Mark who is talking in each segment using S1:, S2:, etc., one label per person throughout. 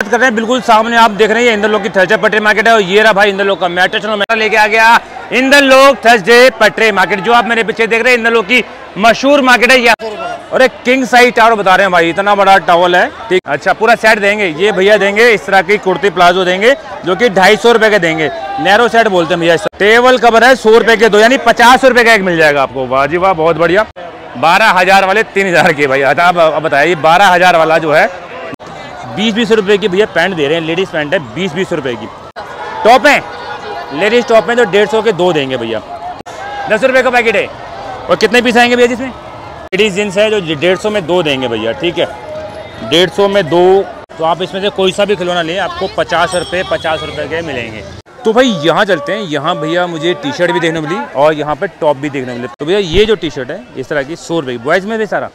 S1: बात कर रहे हैं, बिल्कुल सामने आप देख रहे हैं इंदर लोग की थर्सडे पटरी मार्केट है और ये रहा भाई इंदर लोग का मेट्रो चलो मेरा लेके आ गया इंदर लोग थर्सडे पटरी मार्केट जो आप मेरे पीछे देख रहे हैं इंदर लोग की मशहूर मार्केट है यहाँ। और एक किंग साइज़ टावर बता रहे हैं भाई, इतना बड़ा टावल है, ठीक। अच्छा पूरा सेट देंगे, ये भैया देंगे, इस तरह की कुर्ती प्लाजो देंगे, जो कि ढाई सौ रुपए के देंगे। नैरो सेट बोलते हैं भैया टेबल कवर है, सौ रुपए के दो, यानी पचास रुपए का एक मिल जाएगा आपको। वाह जी वाह, बहुत बढ़िया। बारह हज़ार वाले तीन हज़ार के भाई अब बताइए, बारह हज़ार वाला जो है बीस बीस रुपए की भैया पैंट दे रहे हैं, लेडीज़ पैंट है बीस बीस रुपए की। टॉप है? लेडीज़ टॉप है तो डेढ़ सौ के दो देंगे भैया। दस रुपए का पैकेट है। और कितने पीस आएँगे भैया जिसमें? लेडीज़ जींस है जो डेढ़ सौ में दो देंगे भैया, ठीक है। डेढ़ सौ में दो तो आप इसमें से कोई सा भी खिलौना लें, आपको पचास रुपये पचास रुपये के मिलेंगे। तो भाई यहाँ चलते हैं, यहाँ भैया मुझे टी शर्ट भी देखने मिली और यहाँ पे टॉप भी देखने मिले। तो भैया ये जो टी शर्ट है, इस तरह की, सौ रुपये की। बॉयज़ में भी सारा?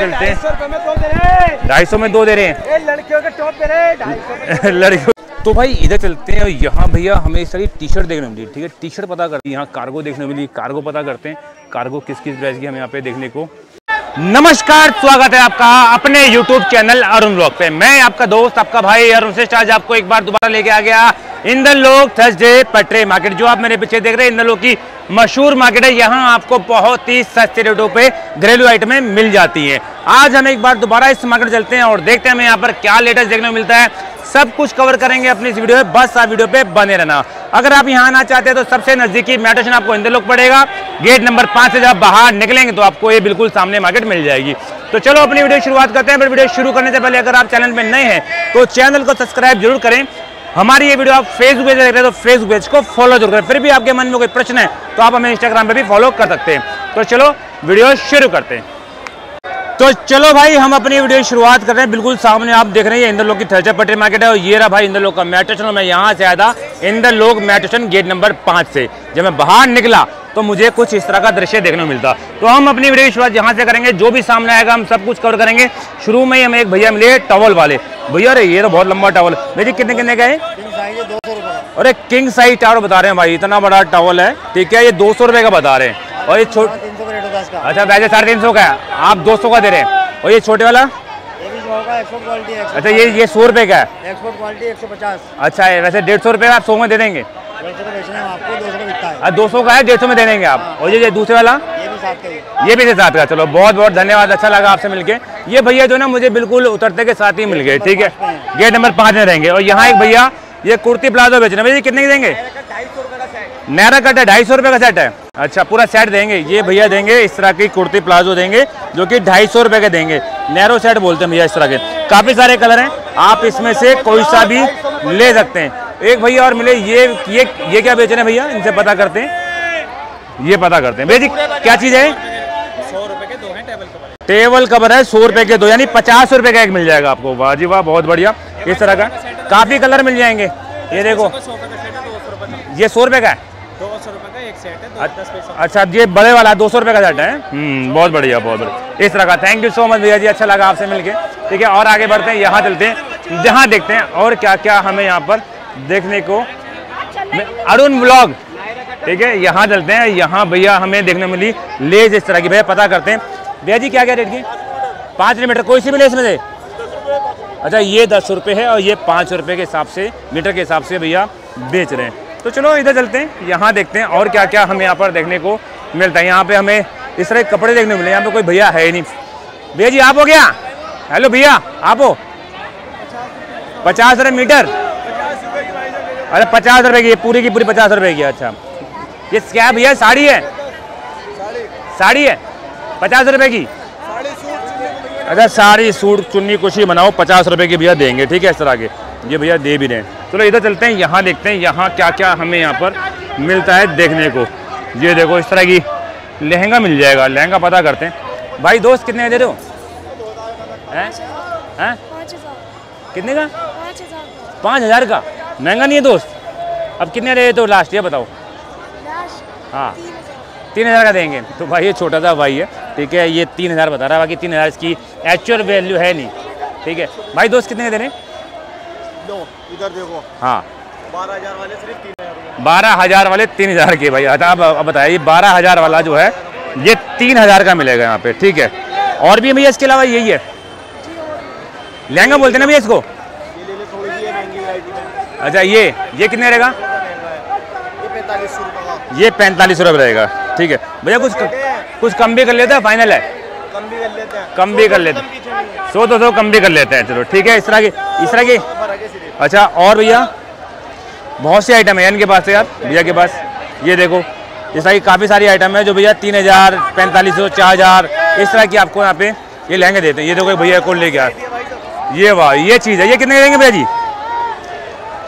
S1: ढाई सौ में दो दे रहे हैं।
S2: लड़कियों के टॉप पे रहे
S1: लड़कियों तो भाई इधर चलते हैं और यहाँ भैया हमें सारी टी शर्ट देखने मिली ठीक है? टी शर्ट पता करते हैं यहाँ कार्गो देखने मिली कार्गो पता करते हैं कार्गो किस किस प्राइस की हमें यहाँ पे देखने को। नमस्कार स्वागत है आपका अपने YouTube चैनल अरुण ब्लॉग पे। मैं आपका दोस्त आपका भाई अरुण श्रेष्ठ आज आपको एक बार दोबारा लेके आ गया। इंदर लोग थर्सडे पटरे मार्केट, जो आप मेरे पीछे देख रहे हैं इंदर लोग की मशहूर मार्केट है। यहाँ आपको बहुत ही सस्ते रेटों पे घरेलू आइटमें मिल जाती हैं। आज हम एक बार दोबारा इस मार्केट चलते हैं और देखते हैं हमें यहाँ पर क्या लेटेस्ट देखने को मिलता है। सब कुछ कवर करेंगे अपनी इस वीडियो में। बस आप वीडियो पे बने रहना। अगर आप यहाँ आना चाहते हैं तो सबसे नजदीकी मेट्रो स्टेशन आपको इंदर लोग पड़ेगा। गेट नंबर पाँच से जब बाहर निकलेंगे तो आपको ये बिल्कुल सामने मार्केट मिल जाएगी। तो चलो अपनी वीडियो शुरुआत करते हैं, पर वीडियो शुरू करने से पहले अगर आप चैनल में नए हैं तो चैनल को सब्सक्राइब ज़रूर करें। हमारी ये वीडियो आप फेसबुक पेज देख रहे हैं तो फेसबुक पेज को फॉलो ज़रूर करें। फिर भी आपके मन में कोई प्रश्न है तो आप हमें इंस्टाग्राम पे भी फॉलो कर सकते हैं। तो चलो, वीडियो शुरू करते हैं। तो चलो भाई, हम अपनी वीडियो शुरुआत कर रहे हैं। बिल्कुल सामने आप देख रहे हैं इंदर लोग की थर्चा पटरी मार्केट है, और ये रहा भाई इंदर लोग का मेट्रो स्टेशन मैं यहाँ से आया था इंदर लोग मेट्रो स्टेशन गेट नंबर पाँच से। जब मैं बाहर निकला तो मुझे कुछ इस तरह का दृश्य देखने को मिलता। तो हम अपनी वीडियो की शुरुआत यहाँ से करेंगे। जो भी सामने आएगा हम सब कुछ कवर करेंगे। शुरू में ही हमें एक भैया मिले टॉवल वाले। भैया अरे ये तो बहुत लंबा टॉवल भैया कितने कितने का है?
S2: दो सौ
S1: और एक किंग साइज़ टावर बता रहे हैं भाई इतना बड़ा टॉवल है। ठीक है ये दो सौ का बता रहे हैं। और ये छोट अच्छा वैसे साढ़े तीन सौ का है। आप दो सौ का दे रहे हैं। और ये छोटे वाला? अच्छा ये ये सौ रुपये का है।
S2: एक्सपोर्ट क्वालिटी एक सौ पचास।
S1: अच्छा वैसे डेढ़ सौ रुपये का आप सौ में दे देंगे
S2: डेढ़ सौ का बेचना है आपको दो सौ का है
S1: दो सौ का है डेढ़ सौ में दे देंगे आप। और ये दूसरे वाला?
S2: ये भी साथ का।
S1: ये भी से साथ का चलो बहुत बहुत धन्यवाद अच्छा लगा आपसे मिलके। ये भैया जो ना मुझे बिल्कुल उतरते के साथ ही मिल गए ठीक है? गेट नंबर पाँच में रहेंगे। और यहाँ एक भैया ये कुर्ती प्लाजो बेच रहे भैया कितने की देंगे? नैरा कट है ढाई सौ रुपये का सेट है। अच्छा पूरा सेट देंगे। ये भैया देंगे इस तरह की कुर्ती प्लाजो देंगे जो कि ढाई सौ रुपये के देंगे। नैरो सेट बोलते हैं भैया इस तरह के। काफ़ी सारे कलर हैं। आप इसमें से कोई सा भी ले सकते हैं। एक भैया और मिले, ये ये ये क्या बेच रहे हैं भैया? इनसे पता करते हैं। ये पता करते हैं। भैया क्या चीज़ है? सौ रुपए के दो हैं टेबल कवर टेबल कवर है, सौ रुपए के दो, यानी पचास रुपए का एक मिल जाएगा आपको। वाह जी वाह, बहुत बढ़िया। इस तरह का। काफ़ी कलर मिल जाएँगे। ये देखो। ये सौ रुपए का है? अच्छा ये बड़े वाला दो सौ रुपए का सेट है। हम्म बहुत बढ़िया बहुत बढ़िया। इस तरह का। थैंक यू सो मच भैया जी अच्छा लगा आपसे मिलके। ठीक है, और आगे बढ़ते हैं, यहाँ चलते हैं। जहाँ देखते हैं, और क्या क्या हमें यहाँ पर देखने को। अरुण ब्लॉग। ठीक है यहाँ चलते हैं। यहाँ भैया हमें देखने मिली। लेज इस तरह की भैया पता करते हैं। भैया जी क्या क्या रेट की? पाँच मीटर कोई सी भी ले इसमें से? अच्छा ये दस रुपये है और ये पाँच रुपये के हिसाब से मीटर के हिसाब से भैया बेच रहे हैं। तो चलो इधर चलते हैं। यहाँ देखते हैं और क्या क्या हमें यहाँ पर देखने को मिलता है। यहाँ पे हमें इस तरह के कपड़े देखने को मिले। यहाँ पे कोई भैया है ही नहीं। भैया जी आप हो गया हेलो भैया आप हो? पचास रुपये मीटर। अरे पचास रुपए की ये पूरी की पूरी पचास रुपये की है, अच्छा। ये क्या भैया साड़ी है? साड़ी है? पचास रुपये की? अच्छा साड़ी सूट चुन्नी कुछ ही बनाओ पचास रुपए की भैया देंगे ठीक है इस तरह के। ये भैया दे भी रहे हैं। चलो इधर चलते हैं यहाँ देखते हैं यहाँ क्या क्या हमें यहाँ पर मिलता है देखने को। ये देखो इस तरह की लहंगा मिल जाएगा लहंगा पता करते हैं। भाई दोस्त कितने दे रहे हो? हैं? हैं कितने का।
S3: पाँच हज़ार
S1: का? महँगा नहीं है दोस्त? अब कितने रहे तो लास्ट ये बताओ। हाँ।
S3: तीन हज़ार।
S1: का देंगे। तो भाई ये छोटा सा भाई है ठीक है ये तीन हज़ार बता रहा है बाकी तीन हज़ार इसकी एक्चुअल वैल्यू है नहीं ठीक है। भाई दोस्त कितने दे रहे
S2: इधर देखो।
S1: हाँ।
S2: बारह हज़ार वाले सिर्फ़ तीन हज़ार
S1: बारह हज़ार वाले तीन हज़ार के भाई। अच्छा अब अब बताइए बारह हज़ार वाला जो है ये तीन हज़ार का मिलेगा यहाँ पे ठीक है। और भी भैया इसके अलावा यही है? लहंगा बोलते ना भैया इसको?
S2: ये ले ले वैरायटी में।
S1: अच्छा ये ये कितने रहेगा?
S2: पैंतालीस सौ
S1: ये पैंतालीस रुपये रहेगा ठीक है। भैया कुछ कुछ कम भी कर लेते हैं फाइनल है?
S2: कम भी कर लेते हैं।
S1: कम भी कर लेते
S2: पीछे
S1: सौ दो सौ कम भी कर लेते हैं चलो ठीक है इस तरह की इस तरह की।
S2: है
S1: अच्छा और भैया बहुत सी आइटम है इनके पास से यार भैया के पास। ये देखो इस तरह की काफ़ी सारी आइटम है जो भैया तीन हज़ार पैंतालीस सौ चार हज़ार इस तरह की आपको यहाँ पे ये लहंगे देते हैं। ये देखो भैया को लेके आ
S2: ये
S1: वाह ये चीज़ है। ये कितने देंगे भैया जी?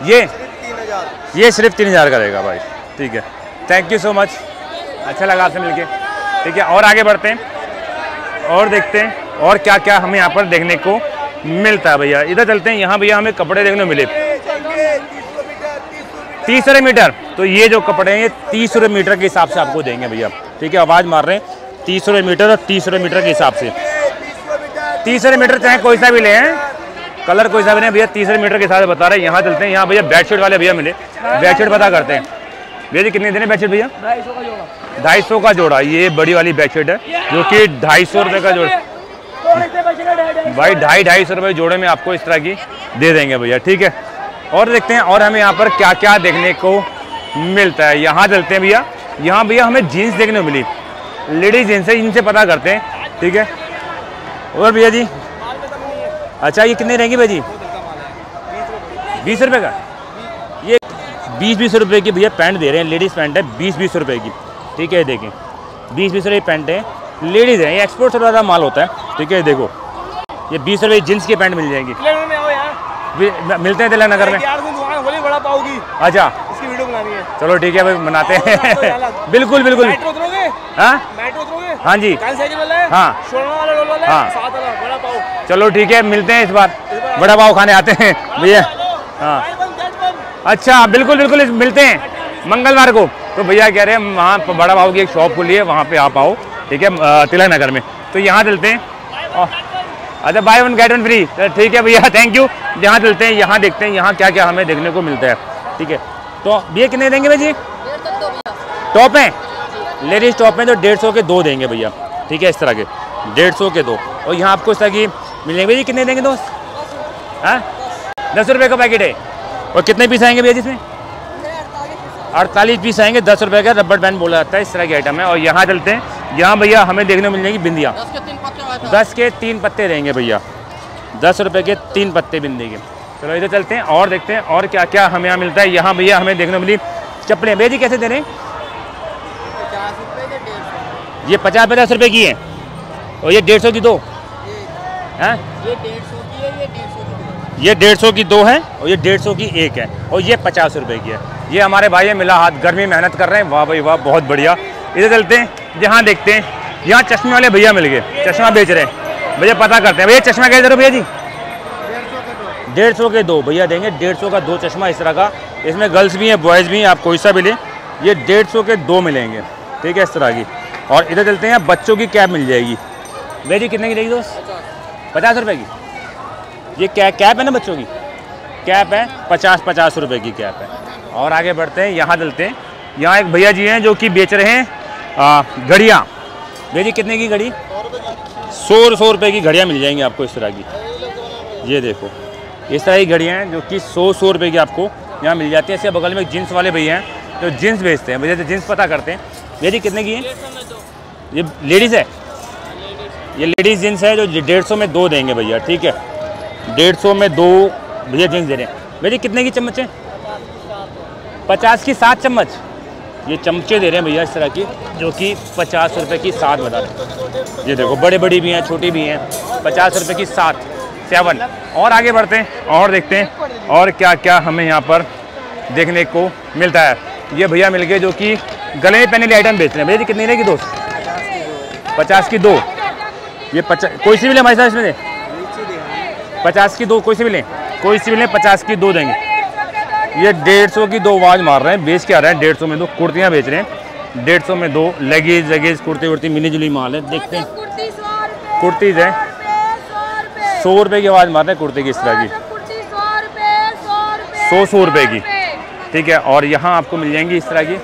S1: ये ये सिर्फ़ तीन हज़ार का रहेगा भाई। ठीक है। थैंक यू सो मच अच्छा लगा आपसे मिलके। ठीक है और आगे बढ़ते हैं। और देखते हैं और क्या क्या हमें यहाँ पर देखने को मिलता है भैया। इधर चलते हैं यहाँ भैया हमें कपड़े देखने को मिले। तीस रुपये मीटर। तो ये जो कपड़े हैं ये तीस रुपये मीटर के हिसाब से आपको देंगे भैया। ठीक है आवाज़ मार रहे हैं। तीस रुपये मीटर और तीस रुपये मीटर के हिसाब से। तीस रुपये मीटर चाहे कोई सा भी ले हैं कलर कोई सा भी नहीं भैया तीस रुपये मीटर के हिसाब से बता रहे हैं। यहाँ चलते हैं यहाँ भैया बेडशीट वाले भैया मिले। बेडशीट पता करते हैं। भैया जी कितने देने बेडशीट भैया? ढाई सौ का जोड़ा। ये बड़ी वाली बेडशीट है जो कि ढाई सौ रुपये का जोड़ा। भाई ढाई ढाई सौ रुपये जोड़े में आपको इस तरह की दे देंगे भैया ठीक है? और देखते हैं और हमें यहाँ पर क्या क्या देखने को मिलता है। यहाँ चलते हैं भैया। यहाँ भैया हमें जीन्स देखने को मिली। लेडीज़ जीन्स है इनसे पता करते हैं ठीक है? और भैया जी? अच्छा ये कितने रहेंगे भैया जी? बीस रुपये का। बीस बीस रुपये की भैया पैंट दे रहे हैं लेडीज़ पैंट है बीस बीस रुपये की। ठीक है देखें। बीस बीस रुपये की पैंट है लेडीज़ है ये एक्सपोर्ट से ज़्यादा माल होता है। ठीक है देखो ये बीस रुपये की जीन्स की पैंट मिल जाएँगी। मिलते हैं तिलक नगर में। अच्छा।
S2: इसकी वीडियो बनानी है।
S1: चलो ठीक है भाई बनाते हैं। बिल्कुल बिल्कुल। हाँ? हाँ जी।
S2: है?
S1: हाँ। चलो ठीक है मिलते हैं इस बार। बड़ा पाव खाने आते हैं भैया। हाँ
S2: गाइड बंद, गाइड बंद।
S1: अच्छा बिल्कुल बिल्कुल मिलते हैं मंगलवार को। तो भैया कह रहे हैं, वहाँ बड़ा भाव की एक शॉप खुली है, वहाँ पे आप आओ, ठीक है तिलक नगर में। तो यहाँ चलते हैं। अच्छा buy one get one free ठीक है भैया थैंक यू यहाँ चलते हैं, यहाँ देखते हैं, यहाँ क्या क्या हमें देखने को मिलता है, ठीक है। तो भैया, कितने देंगे भैया जी? टॉप हैं? लेडीज़ टॉप हैं तो डेढ़ सौ के दो देंगे भैया, ठीक है, इस तरह के। डेढ़ सौ के दो। और यहाँ आपको इस तरह की मिलेंगे। भैया कितने देंगे दोस्त? हाँ? दस रुपये का पैकेट है। और कितने पीस आएँगे भैया जी इसमें अड़तालीस पीस आएँगे दस रुपये का रबड़ बैंड बोला जाता है इस तरह की आइटम है। और यहाँ चलते हैं। यहाँ भैया हमें देखने को मिल जाएगी बिंदिया। दस के तीन पत्ते रहेंगे भैया। दस रुपये के तीन पत्ते बिंदी के। चलो इधर चलते हैं और देखते हैं और क्या क्या हमें यहाँ मिलता है। यहाँ भैया हमें देखने को मिली चप्पलें। भैया जी कैसे दे रहे हैं? ये पचास पचास रुपये की है। और ये डेढ़ सौ की दो? हैं ये डेढ़ सौ की दो है और ये डेढ़ सौ की एक है और ये पचास रुपए की है। ये हमारे भाई है, मिला हाथ, गर्मी मेहनत कर रहे हैं। वाह भाई वाह, बहुत बढ़िया। इधर चलते हैं, यहाँ देखते हैं। यहाँ चश्मे वाले भैया मिल गए, चश्मा बेच रहे हैं। भैया पता करते हैं। भैया, चश्मा कैसे भैया जी? डेढ़ सौ के दो। भैया देंगे, डेढ़ सौ का दो चश्मा इस तरह का। इसमें गर्ल्स भी हैं, बॉयज़ भी हैं, आप कोई सा भी लें। ये डेढ़ सौ के दो मिलेंगे, ठीक है, इस तरह की। और इधर चलते हैं, बच्चों की कैब मिल जाएगी। भैया जी, कितने की देगी दोस्त? पचास रुपए की। ये क्या कैप है ना बच्चों की? कैप है, पचास पचास रुपए की कैप है। और आगे बढ़ते हैं, यहाँ चलते हैं। यहाँ एक भैया जी हैं जो कि बेच रहे हैं घड़ियाँ। भैया जी, कितने की घड़ी? सौ सौ रुपये की घड़ियाँ मिल जाएँगी आपको इस तरह की। ये देखो, इस तरह की घड़ियाँ हैं जो कि सौ सौ रुपये की आपको यहाँ मिल जाती है। इसके बगल में जीन्स वाले भैया हैं, जो जीन्स बेचते हैं। भैया जीन्स पता करते हैं। भैया जी, कितने की है? ये लेडीज़ है? ये लेडीज़ जीन्स है जो डेढ़ सौ में दो देंगे भैया, ठीक है। डेढ़ सौ में दो भैया जींस दे रहे हैं। भैया कितने की चम्मच है? पचास की सात चम्मच। ये चमचे दे रहे हैं भैया इस तरह की, जो कि पचास रुपये की सात बता रहे। ये देखो, बड़े बड़ी भी हैं, छोटी भी हैं। पचास रुपये की सात, सेवन। और आगे बढ़ते हैं, और देखते हैं, और क्या क्या हमें यहाँ पर देखने को मिलता है। ये भैया मिल गए जो कि गले में पहने आइटम बेच रहे हैं। भैया कितनी रहेगी दोस्त? पचास की दो। ये पचास कोई सी भी ले हमारे साथ इसमें पचास की दो, कोई सी भी लें कोई सी भी लें पचास की दो देंगे। ये डेढ़ सौ की दो आवाज़ मार रहे हैं, बेच के आ रहे हैं? डेढ़ सौ में दो कुर्तियाँ बेच रहे हैं। डेढ़ सौ में दो लेगीज, लगेज, कुर्ती वुर्ती मिली जुली माल है। देखते हैं। कुर्तीज है।
S3: सौ
S1: रुपये की आवाज़ मार रहे हैं कुर्ती की इस तरह की।
S3: सौ सौ रुपए
S1: सौ सौ रुपये की। ठीक है, और यहाँ आपको मिल जाएँगी इस तरह की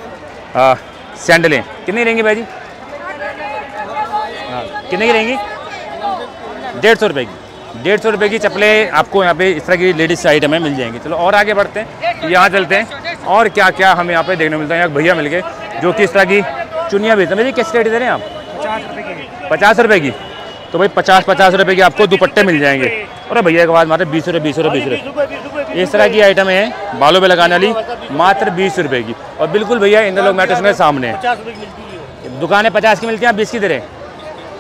S1: सैंडलें। कितनी रहेंगी भाई जी? हाँ कितने की रहेंगी डेढ़ सौ रुपये की। डेढ़ सौ रुपये की चप्पलें आपको यहाँ पे इस तरह की लेडीज़ आइटम है मिल जाएँगी। चलो और आगे बढ़ते हैं। यहाँ चलते हैं। और क्या क्या हमें यहाँ पे देखने मिलता है। यहाँ भैया मिल गए जो कि इस तरह की चुनिया बेचते हैं। मेरी किस रेट दे रहे हैं आप? पचास रुपये की। पचास रुपये की? तो भाई पचास पचास रुपये की आपको दुपट्टे मिल जाएँगे। अरे भैया के बाद मारे। बीस रुपये बीस रुपये बीस रुपये इस तरह की आइटम है बालों पे लगाने वाली मात्र बीस रुपये की। और बिल्कुल भैया इंदर लोग मेट्रोस में सामने दुकानें पचास की मिलती हैं आप बीस की दे रहे हैं?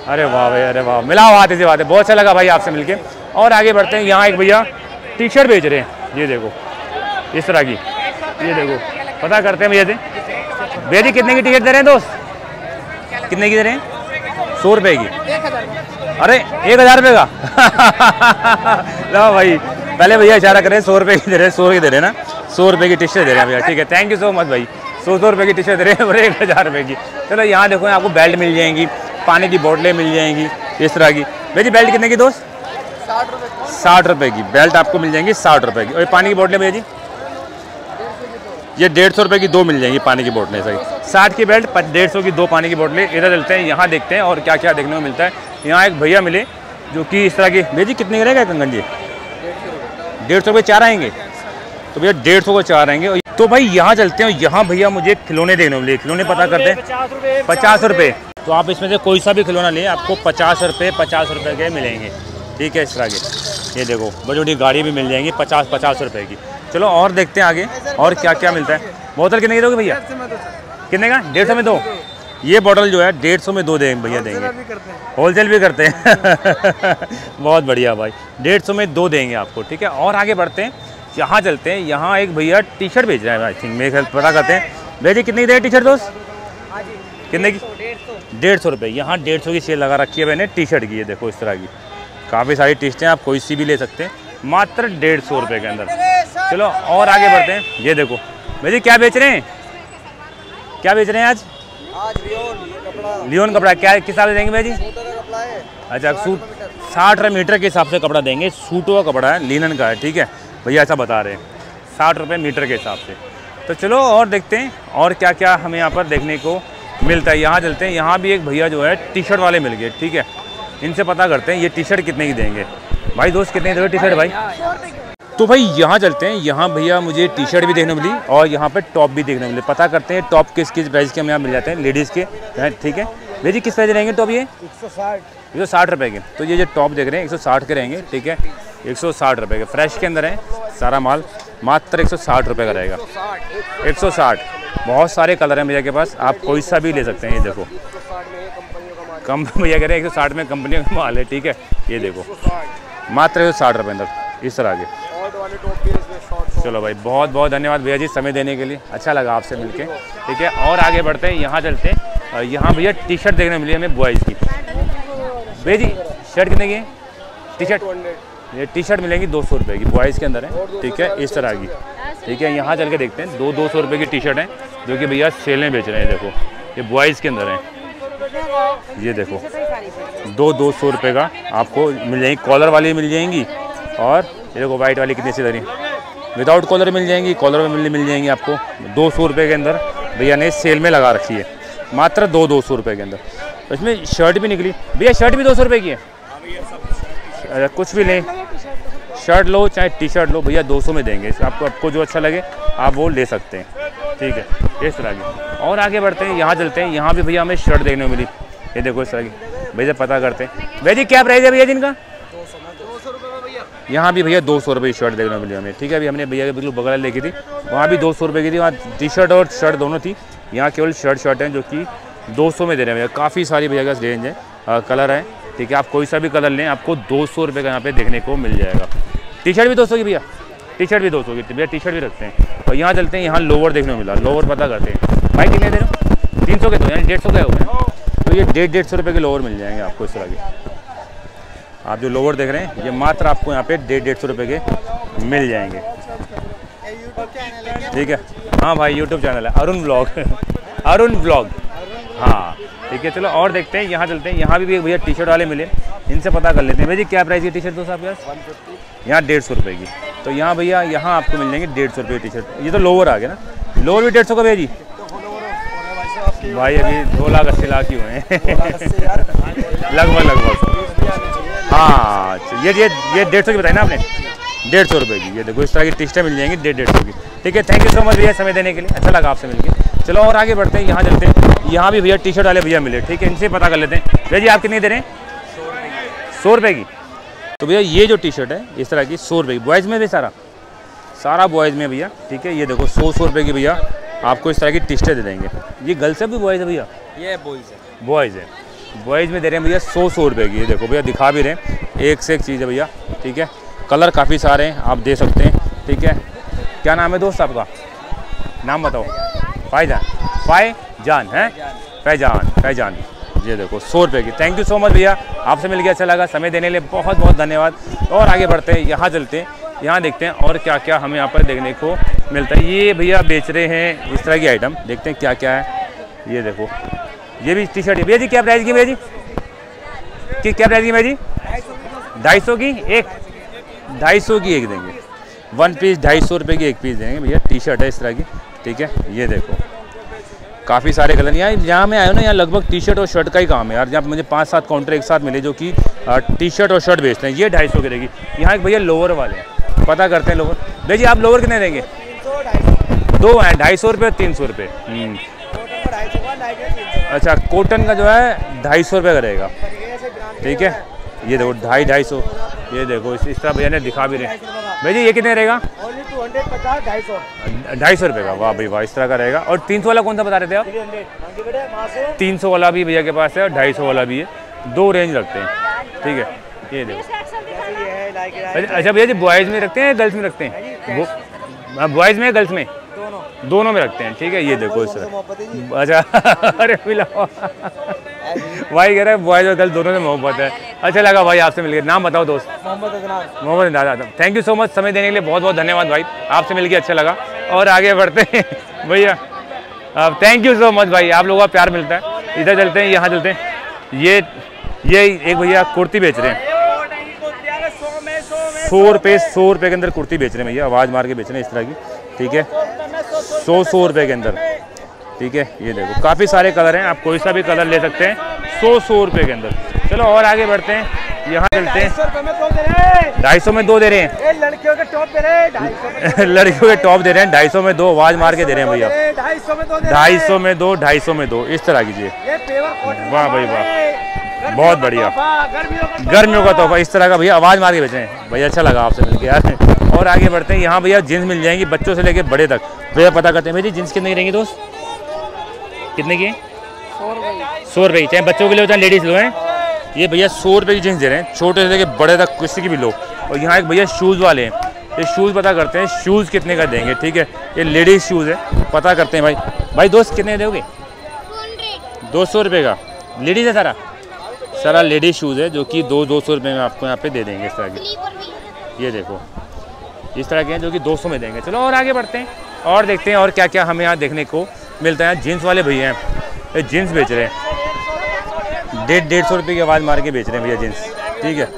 S1: अरे वाह भाई, अरे वाह। मिला हुआ आते से बात है। बहुत अच्छा लगा भाई आपसे मिलके। और आगे बढ़ते हैं। यहाँ एक भैया टी शर्ट बेच रहे हैं। ये देखो, इस तरह की। ये देखो। पता करते हैं भैया जी। भैया जी, कितने की टी शर्ट दे रहे हैं दोस्त? कितने की दे रहे हैं? सौ रुपये की। अरे, एक हज़ार रुपये का? लो भाई, पहले भैया इशारा करें, सौ रुपये की दे रहे हैं, सौ की दे रहे हैं ना? सौ रुपये की टी शर्ट दे रहे हैं भैया। ठीक है थैंक यू सो मच भाई। सौ सौ रुपये की टी शर्ट दे रहे हैं, और एक हज़ार रुपये की। चलो, यहाँ देखो, आपको बेल्ट मिल जाएँगी। पानी की बोतलें मिल जाएँगी, इस तरह की। भैया बेल्ट कितने की दोस्त? साठ रुपये की। बेल्ट आपको मिल जाएँगी साठ रुपये की। और पानी की बोतलें भैया जी? ये डेढ़ सौ रुपये की दो मिल जाएँगी पानी की बोतलें, सही। साठ की बेल्ट डेढ़ सौ की दो पानी की बोतलें। इधर चलते हैं, यहाँ देखते हैं और क्या क्या देखने को मिलता है। यहाँ एक भैया मिले, जो कि इस तरह की भैया जी, कितने रहेगा कंगन जी? डेढ़ सौ रुपये चार आएँगे? तो भैया, डेढ़ सौ को चार आएँगे। तो भाई, यहाँ चलते हैं यहाँ भैया मुझे खिलौने देखने को मिले। खिलौने पता करते हैं। पचास रुपये तो आप इसमें से कोई सा भी खिलौना लें आपको पचास रुपये पचास रुपये के मिलेंगे। ठीक है इस तरह के। ये देखो बड़ी बड़ी गाड़ी भी मिल जाएँगी पचास पचास रुपये की। चलो और देखते हैं आगे और क्या क्या मिलता है। बोतल कितने की दोगे भैया? कितने का? डेढ़ सौ में दो। ये बॉटल जो है डेढ़ सौ में दो देंगे भैया देंगे। होलसेल भी करते हैं। बहुत बढ़िया भाई। डेढ़ सौ में दो देंगे आपको ठीक है? और आगे बढ़ते हैं। यहाँ चलते हैं। यहाँ एक भैया टी शर्ट बेच रहे हैं आई थिंक मेरे ख्याल पता करते हैं। भैया जी कितनी की दे टी शर्ट दोस्त? कितने की? डेढ़ सौ रुपये। यहाँ डेढ़ सौ की सेल लगा रखी है मैंने टी शर्ट की है देखो इस तरह की। काफ़ी सारी टी शर्टें आप कोई सी भी ले सकते हैं। मात्र डेढ़ सौ रुपये के अंदर। चलो, और आगे बढ़ते हैं। ये देखो। भैया जी, क्या बेच रहे हैं? क्या बेच रहे हैं आज? लियोन कपड़ा। क्या किस हिसाब से देंगे भैया जी? अच्छा सूट साठ मीटर के हिसाब से कपड़ा देंगे। सूटों का कपड़ा है लिनन का है, ठीक है? भैया ऐसा बता रहे हैं। साठ रुपये मीटर के हिसाब से। तो चलो, और देखते हैं, और क्या क्या हमें यहाँ पर देखने को मिलता है यहाँ चलते हैं यहाँ भी एक भैया जो है टी शर्ट वाले मिल गए ठीक है? इनसे पता करते हैं ये टी शर्ट कितने की देंगे। भाई दोस्त कितने दोगे टी शर्ट भाई? तो भाई यहाँ चलते हैं यहाँ भैया मुझे टी शर्ट भी देखने मिली और यहाँ पे टॉप भी देखने मिले। पता करते हैं टॉप किस किस प्राइस के हम यहाँ मिल जाते हैं लेडीज़ के ठीक है? भैया जी किस प्राइस रहेंगे टॉप ये?
S4: एक सौ साठ।
S1: एक सौ साठ रुपये के। तो ये जो टॉप देख रहे हैं एक सौ साठ के रहेंगे ठीक है? एक सौ साठ रुपये के। फ्रेश के अंदर है, सारा माल, मात्र एक सौ साठ रुपये का रहेगा। एक सौ साठ। बहुत सारे कलर हैं भैया के पास, आप कोई सा भी ले सकते हैं, ये देखो। कम भैया कह रहे हैं एक सौ साठ में कंपनियों का माल है, ठीक है? ये देखो। मात्र एक सौ साठ रुपये अंदर, इस तरह के। चलो भाई बहुत बहुत धन्यवाद भैया जी समय देने के लिए। अच्छा लगा आपसे मिलके, ठीक है? और आगे बढ़ते हैं, यहाँ चलते हैं। यहाँ भैया टी शर्ट देखने मिली हमें बॉयज़ की। भैया जी, शर्ट कितने की टी शर्ट ये टी शर्ट मिलेंगी दो सौ रुपये की बॉयज़ के अंदर है ठीक है इस तरह की। ठीक है यहाँ चल के देखते हैं दो दो सौ रुपये की टी शर्ट है जो कि भैया सेल में बेच रहे हैं देखो ये बॉयज़ के अंदर है। ये देखो दो दो सौ रुपये का आपको मिल जाएँगी कॉलर वाली मिल जाएँगी और ये देखो वाइट वाली कितनी सी दरी विदाउट कॉलर मिल जाएँगी कॉलर में मिल जाएँगी आपको दो सौ रुपये के अंदर भैया ने सेल में लगा रखी है मात्र दो दो सौ रुपये के अंदर। तो इसमें शर्ट भी निकली। भैया शर्ट भी दो सौ रुपये की है? कुछ भी लें। शर्ट लो, चाहे टी शर्ट लो, भैया 200 में देंगे। आपको आपको जो अच्छा लगे, आप वो ले सकते हैं। ठीक है? इस तरह की। और आगे बढ़ते हैं, यहाँ चलते हैं। यहाँ भी भैया हमें शर्ट देखने को मिली। ये देखो इस तरह की। भैया पता करते हैं। भैया क्या प्राइस है भैया जी इनका यहाँ भी भैया दो सौ रुपये की शर्ट देखने को मिली हमें। ठीक है, अभी हमने भैया के बिल्कुल बगल लेकी थी। वहाँ भी दो सौ रुपये की थी। वहाँ टी शर्ट और शर्ट दोनों थी। यहाँ केवल शर्ट शर्ट हैं, जो कि दो सौ में दे रहे हैं भैया। काफ़ी सारी भैया का रेंज है। कलर है। ठीक है, आप कोई सा भी कलर लें, आपको दो सौ रुपये का यहाँ पे देखने को मिल जाएगा। टी शर्ट भी दो सौ की भैया। टी शर्ट भी दो सौ की। भैया टी शर्ट भी रखते हैं। और यहाँ चलते हैं, यहाँ लोवर देखने को मिला। लोवर पता करते हैं। भाई, कितने दे रहे तीन सौ के दो यानी डेढ़ सौ के हो गए। तो ये डेढ़ डेढ़ सौ रुपये के लोवर मिल जाएँगे आपको इस तरह के। आप जो लोवर देख रहे हैं, ये मात्र आपको यहाँ पे डेढ़ डेढ़ सौ रुपये के मिल जाएँगे। ठीक है। हाँ भाई यूट्यूब चैनल है। अरुण ब्लॉग अरुण ब्लॉग हाँ। ठीक है चलो और देखते हैं यहाँ चलते हैं यहाँ भी एक भैया टी शर्ट वाले मिले इनसे पता कर लेते हैं। भैया क्या प्राइस की टी शर्ट दोस्त आपके पास? यहाँ डेढ़ सौ रुपये की। तो यहाँ भैया यहाँ आपको मिल जाएँगे डेढ़ सौ रुपये की टी शर्ट ये तो लोअर आ गया ना? लोअर भी डेढ़ सौ का भैया जी? भाई अभी दो लाख अस्सी लाख ही हुए हैं। लगभग लगभग। हाँ अच्छा, ये ये ये डेढ़ सौ की बताई ना आपने? डेढ़ सौ रुपये की ये देखो इस तरह की टिस्टें मिल जाएँगी डेढ़ डेढ़ सौ की। ठीक है थैंक यू सो मच भैया समय देने के लिए। अच्छा लगा आपसे मिलके। चलो और आगे बढ़ते हैं यहाँ चलते हैं। यहाँ भी भैया टी शर्ट वाले भैया मिले। ठीक है इनसे पता कर लेते हैं। भैया जी आप कितनी दे रहे हैं? सौ रुपये की। तो भैया ये जो टी शर्ट है इस तरह की सौ रुपये की। बॉयज़ में भी सारा? सारा बॉयज़ में भैया। ठीक है ये देखो सौ सौ रुपये की भैया आपको इस तरह की टिस्टें दे देंगे। ये गर्ल्स है भी बॉयज़ है भैया?
S4: ये बॉयज़ है।
S1: बॉयज़ है। बॉयज़ में दे रहे हैं भैया सौ सौ रुपये की। ये देखो भैया दिखा भी रहे हैं। एक से एक चीज़ है भैया। ठीक है कलर काफ़ी सारे हैं, आप दे सकते हैं, ठीक है? क्या नाम है दोस्त आपका? नाम बताओ। फायजान। फाय जान है? फैजान फैजान। ये देखो, सौ रुपये की। थैंक यू सो मच भैया। आपसे मिल गया अच्छा लगा। समय देने लिए बहुत बहुत धन्यवाद। और आगे बढ़ते हैं, यहाँ चलते हैं, यहाँ देखते हैं, और क्या क्या हमें यहाँ पर देखने को मिलता है। ये भैया बेच रहे हैं इस तरह की आइटम देखते हैं क्या क्या है। ये देखो, ये भी टी शर्ट है। भैया जी, क्या प्राइस की भैया जी? क्या प्राइस की भैया जी? ढाई सौ की। एक ढाई सौ की एक देंगे। वन पीस ढाई सौ रुपये की एक पीस देंगे भैया। टी शर्ट है इस तरह की। ठीक है? ये देखो। काफ़ी सारे कलर। यहाँ जहाँ मैं आया ना यहाँ लगभग टी शर्ट और शर्ट का ही काम है यार। जहाँ मुझे पाँच सात काउंटर एक साथ मिले जो कि टी शर्ट और शर्ट बेचते हैं। ये ढाई सौ की रहेगी। यहाँ एक भैया लोअर वाले हैं। पता करते हैं लोअर भैया आप लोअर कितने देंगे? दो हैं ढाई सौ रुपये और तीन सौ रुपये हम्म, अच्छा कॉटन का जो है ढाई सौ रुपये का रहेगा। ठीक है? ये देखो ढाई ढाई सौ। ये देखो इस, इस तरह भैया ने दिखा भी रहे भैया जी ये कितने रहेगा?
S2: ढाई सौ।
S1: रुपये का। वाह भाई वाह इस तरह का रहेगा। और तीन सौ वाला कौन सा बता रहे थे आप? तीन सौ। वाला भी भैया के पास है और ढाई सौ वाला भी है। दो रेंज रखते हैं। ठीक है। ये देखो।
S2: ये है
S1: अच्छा अच्छा भैया जी बॉयज़ में रखते हैं गर्ल्स में रखते हैं? वो बॉयज़ में गर्ल्स में?
S2: दोनों।
S1: दोनों में रखते हैं। ठीक है ये देखो इस
S2: है
S1: अच्छा अरे मिलाओ। भाई कह रहा है बॉयज़ और गर्ल्स दोनों से मोहब्बत है। अच्छा लगा भाई आपसे मिलकर नाम बताओ दोस्त।
S2: मोहम्मद अदनान।
S1: मोहम्मद दादा थैंक यू सो मच समय देने के लिए। बहुत बहुत धन्यवाद भाई। आपसे मिलकर अच्छा लगा। और आगे बढ़ते हैं। भैया थैंक यू सो मच भाई। आप लोगों का प्यार मिलता है। इधर चलते हैं यहाँ चलते हैं। ये ये एक भैया कुर्ती बेच रहे हैं। सौ रुपये सौ रुपये के अंदर कुर्ती बेच रहे हैं भैया। आवाज़ मार के बेच रहे हैं इस तरह की। ठीक है? सौ सौ रुपये के अंदर। ठीक है? ये देखो काफ़ी सारे कलर हैं। आप कोई सा भी कलर ले सकते हैं। सौ सौ रुपये के अंदर। चलो और आगे बढ़ते हैं। यहाँ चलते हैं।
S2: सौ रुपये में दे रहे हैं।
S1: ढाई सौ में दो दे रहे हैं।
S2: लड़कियों के टॉप दे रहे हैं ढाई सौ में
S1: लड़कियों के टॉप दे रहे हैं ढाई सौ में दो आवाज़ मार के दे रहे हैं भैया।
S2: ढाई सौ में
S1: ढाई सौ में दो ढाई सौ में दो इस तरह कीजिए। वाह भाई वाह। बहुत बढ़िया।
S2: गर्मियों का तोहफा।
S1: इस तरह का भैया आवाज़ मार के बेच रहे हैं। भैया अच्छा लगा आपसे मिलकर यार। और आगे बढ़ते हैं। यहाँ भैया जीन्स मिल जाएँगी बच्चों से लेके बड़े तक। भैया पता करते हैं। भैया जी जीन्स कितने की रहेंगी दोस्त? कितने की सौ रुपये चाहे बच्चों के लिए चाहे लेडीज़ लो हैं ये भैया सौ रुपये की जीन्स दे रहे हैं। छोटे से लेके बड़े तक किसी की भी लो। और यहाँ एक भैया शूज़ वाले हैं। ये शूज़ पता करते हैं शूज़ कितने का देंगे, ठीक है? ये लेडीज़ शूज़ है, पता करते हैं भाई। भाई, दोस्त कितने दोगे? दो सौ रुपये का। लेडीज़ है सारा? सारा लेडीज़ शूज़ है, जो कि दो दो सौ रुपये में आपको यहाँ पे दे देंगे इस तरह के। ये देखो, इस तरह के हैं, जो कि 200 में देंगे। चलो, और आगे बढ़ते हैं, और देखते हैं, और क्या क्या हमें यहाँ देखने को मिलता है। जीन्स वाले भैया हैं। ये जीन्स बेच रहे हैं। डेढ़ डेढ़ सौ रुपये की आवाज़ मार के बेच रहे हैं भैया जीन्स। ठीक है?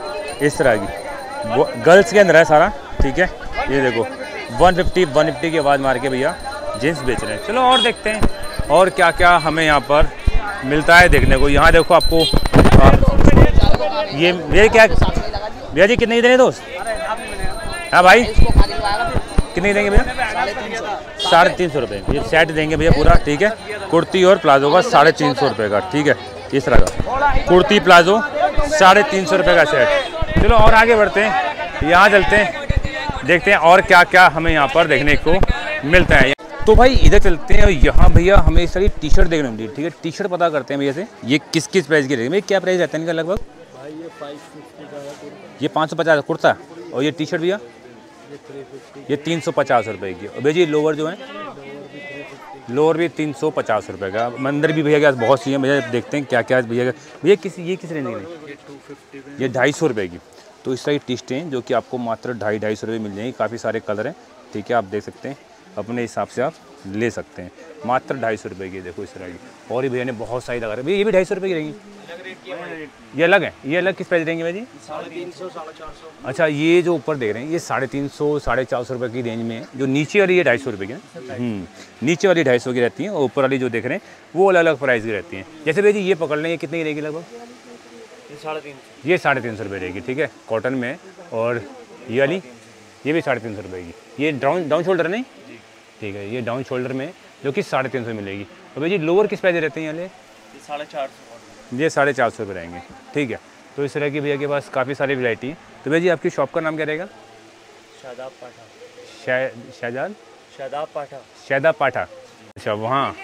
S1: इस तरह की। गर्ल्स के अंदर है सारा। ठीक है? ये देखो 150 150 की आवाज़ मार के भैया जीन्स बेच रहे हैं। चलो और देखते हैं। और क्या क्या हमें यहाँ पर मिलता है देखने को। यहाँ देखो आपको आ, ये ये क्या भैया जी कितने की दे दोस्त? हाँ भाई। कितने देंगे भैया? साढ़े तीन सौ रुपये ये सेट देंगे भैया पूरा, ठीक है? कुर्ती और प्लाजो का साढ़े तीन सौ रुपये का, ठीक है? इस तरह का। कुर्ती, प्लाजो, साढ़े तीन सौ रुपये का सेट चलो और आगे बढ़ते हैं। यहाँ चलते हैं। देखते हैं और क्या क्या हमें यहाँ पर देखने को मिलता है। तो भाई, इधर चलते हैं और यहाँ भैया हमें सारी टी शर्ट देखने मिली, ठीक है? टी शर्ट पता करते हैं भैया से, ये किस किस प्राइस की रहेगी? क्या प्राइस रहता है इनका लगभग? ये पाँच सौ पचास कुर्ता और ये टी शर्ट भैया? ये तीन सौ पचास रुपये की। और भैया लोअर जो है, लोअर भी तीन सौ पचास रुपये का। मंदिर भी भैया के बहुत सी हैं। भैया, देखते हैं क्या क्या भैया भैया, किस, ये किस रेंज की ये ढाई सौ रुपये की। तो इस तरह की टी हैं, जो कि आपको मात्र ढाई ढाई सौ रुपये मिल जाएँगी। काफ़ी सारे कलर हैं। ठीक है, आप देख सकते हैं। अपने हिसाब से आप ले सकते हैं। मात्र ढाई सौ रुपये की देखो इस तरह की और ही भैया ने बहुत सारी लगा रहे भैया, ये भी ढाई सौ रुपये की रहेंगी? ये अलग है? ये अलग किस प्राइस रहेंगे भैया जी? साढ़े तीन सौ साढ़े चार सौ। अच्छा ये जो ऊपर देख रहे हैं ये साढ़े तीन सौ साढ़े चार सौ रुपये की रेंज में है। जो नीचे वाली ये ढाई सौ रुपये की हम्म, नीचे वाली ढाई सौ की रहती हैं और ऊपर वाली जो देख रहे हैं वो अलग अलग प्राइस की रहती हैं। जैसे भैया जी ये पकड़ लें ये कितनी की रहेगी लगभग? ये साढ़े तीन सौ। रुपये रहेगी ठीक है? कॉटन में और ये वाली ये भी साढ़े तीन सौ रुपये की। ये डाउन डाउन शोल्डर नहीं? ठीक है ये डाउन शोल्डर में जो कि साढ़े तीन सौ मिलेगी। और भैया जी लोअर किस प्राइस रहते हैं ये
S2: ये साढ़े चार सौ।
S1: ये साढ़े चार सौ रुपये रहेंगे। ठीक है। तो इस तरह की भैया के पास काफ़ी सारी वैरायटी है तो भैया जी आपकी शॉप का नाम क्या रहेगा?
S2: शादाब पाठा।
S1: शाह शाहजाद
S2: शादाब पाठा।
S1: शादाब पाठा। अच्छा वहाँ।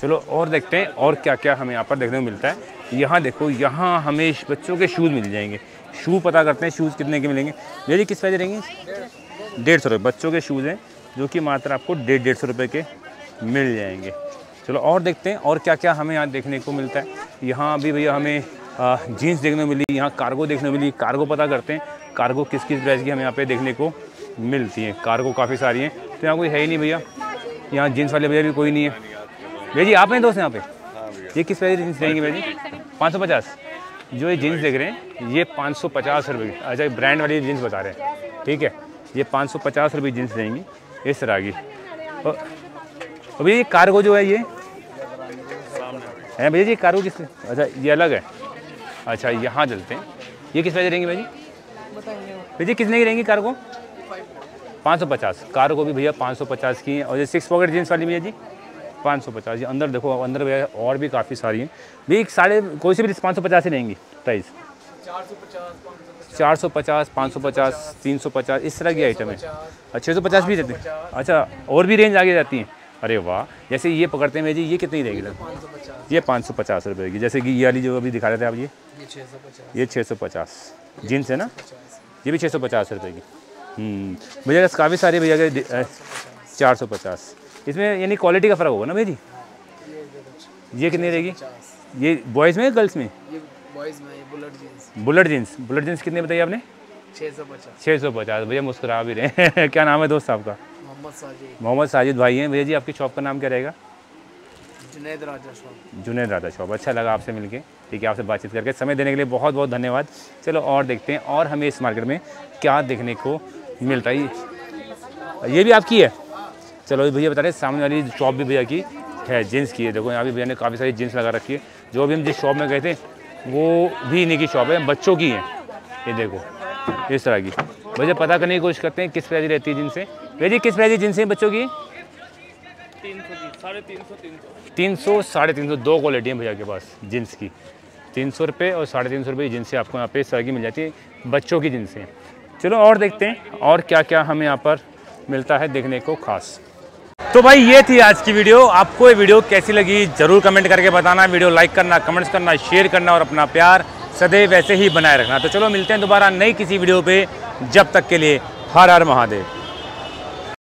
S1: चलो और देखते हैं और क्या क्या हमें यहाँ पर देखने को मिलता है। यहाँ देखो यहाँ हमें बच्चों के शूज़ मिल जाएँगे। शू पता करते हैं शूज़ कितने के मिलेंगे। भैया जी किस पैसे रहेंगे? डेढ़ सौ रुपये। बच्चों के शूज़ हैं जो कि मात्र आपको डेढ़ डेढ़ सौ रुपये के मिल जाएँगे। चलो और देखते हैं और क्या क्या हमें यहाँ देखने को मिलता है। यहाँ अभी भैया हमें जीन्स देखने को मिली यहाँ कार्गो देखने को मिली कार्गो पता करते हैं कार्गो किस किस प्राइस की हमें यहाँ पे देखने को मिलती है। कार्गो काफ़ी सारी हैं तो यहाँ कोई है ही नहीं भैया। यहाँ जीन्स वाले भैया भी कोई नहीं है। भैया जी आप हैं दोस्त यहाँ पे? ये किस प्राइस जीन्स देंगे भैया जी? पाँच सौ पचास। जो ये जीन्स देख रहे हैं ये पाँच सौ पचास रुपये की अच्छा ब्रांड वाली जीन्स बता रहे हैं। ठीक है ये पाँच सौ पचास रुपये जीन्स देंगी इस तरह की। और और भैया ये कार्गो जो है ये? है भैया जी कार्गो किस अच्छा ये अलग है। अच्छा यहाँ चलते हैं। ये किस पैसे रहेंगे भैया जी? भैया जी कितने की रहेंगी कार्गो पाँच सौ पचास। कार को भी भैया पाँच सौ पचास की है। और ये सिक्स पॉकेट जीन्स वाली भैया जी? पाँच सौ पचास। ये अंदर देखो अंदर भैया और भी काफ़ी सारी हैं। भैया एक साढ़े कोई सी भी पाँच सौ पचास ही रहेंगी प्राइस चार सौ पचास पाँच सौ पचास तीन सौ पचास इस तरह की आइटम है। अच्छा छः सौ पचास भी रहते हैं। अच्छा और भी रेंज आगे जाती हैं। अरे वाह जैसे ये पकड़ते हैं जी ये कितनी रहेगी लग ये पाँच सौ पचास रुपये की। जैसे कि ये वाली जो अभी दिखा रहे थे आप ये? ये छः सौ पचास। जीन्स है ना? ये भी छः सौ पचास रुपये की। हम्म, भैया काफ़ी सारे भैया के चार सौ पचास। इसमें यानी क्वालिटी का फ़र्क होगा ना भैया जी? ये कितनी रहेगी? ये बॉयज़ में या गर्ल्स में?
S5: Bullet jeans
S1: bullet jeans bullet jeans कितने बताइए आपने?
S5: छः सौ पचास।
S1: छः सौ पचास। भैया मुस्कुरा भी रहे हैं। क्या नाम है दोस्त आपका?
S5: मोहम्मद साजिद।
S1: मोहम्मद साजिद भाई हैं। भैया जी आपकी शॉप का नाम क्या रहेगा?
S5: जुनेद राजा शॉप।
S1: जुनेद राजा शॉप। अच्छा लगा आपसे मिलके। ठीक है आपसे बातचीत करके। समय देने के लिए बहुत बहुत धन्यवाद। चलो और देखते हैं और हमें इस मार्केट में क्या देखने को मिलता है। ये भी आपकी है? चलो भैया बता रहे सामने वाली शॉप भी भैया की है जीन्स की है। देखो यहाँ भी भैया ने काफ़ी सारी जीन्स लगा रखी है। जो भी हम जिस शॉप में गए थे वो भी इन्हीं की शॉप है बच्चों की है। ये देखो इस तरह की। भैया पता करने की कोशिश करते हैं किस प्राइस की रहती है जिनसे भैया किस प्राइस जिनसे बच्चों की?
S2: तीन सौ, साढ़े तीन सौ।
S1: दो क्वालिटी है भैया के पास जीन्स की। तीन सौ रुपये और साढ़े तीन सौ रुपये जीन्स आपको यहाँ पे की मिल जाती है, बच्चों की जीन्स चलो और देखते हैं, और क्या क्या हमें यहाँ पर मिलता है देखने को खास। तो भाई, ये थी आज की वीडियो। आपको ये वीडियो कैसी लगी, ज़रूर कमेंट करके बताना, वीडियो लाइक करना कमेंट्स करना शेयर करना और अपना प्यार सदैव वैसे ही बनाए रखना। तो चलो मिलते हैं दोबारा नई किसी वीडियो पे। जब तक के लिए हर हर महादेव।